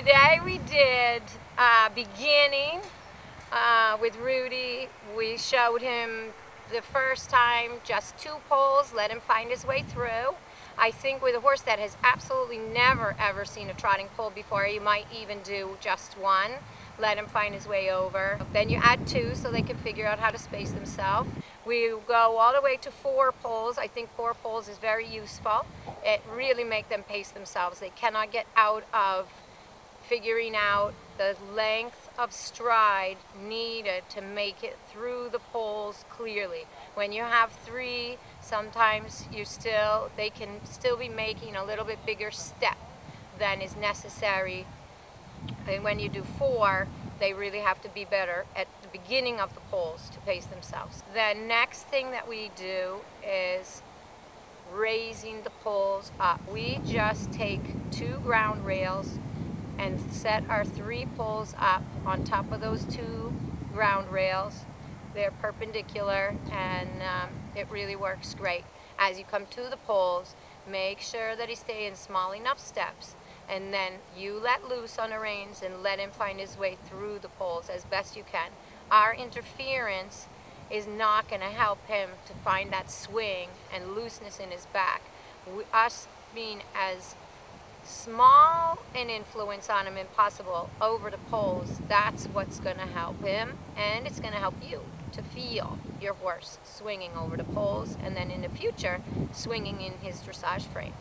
Today we did uh, beginning uh, with Rudy. We showed him the first time just two poles, let him find his way through. I think with a horse that has absolutely never ever seen a trotting pole before, you might even do just one. Let him find his way over. Then you add two so they can figure out how to space themselves. We go all the way to four poles. I think four poles is very useful. It really make them pace themselves. They cannot get out of figuring out the length of stride needed to make it through the poles clearly. When you have three, sometimes you still, they can still be making a little bit bigger step than is necessary. And when you do four, they really have to be better at the beginning of the poles to pace themselves. The next thing that we do is raising the poles up. We just take two ground rails and set our three poles up on top of those two ground rails. They're perpendicular and um, it really works great. As you come to the poles, make sure that he stays in small enough steps and then you let loose on the reins and let him find his way through the poles as best you can. Our interference is not going to help him to find that swing and looseness in his back. We, us being as small an influence on him impossible over the poles, that's what's going to help him and it's going to help you to feel your horse swinging over the poles and then in the future swinging in his dressage frame.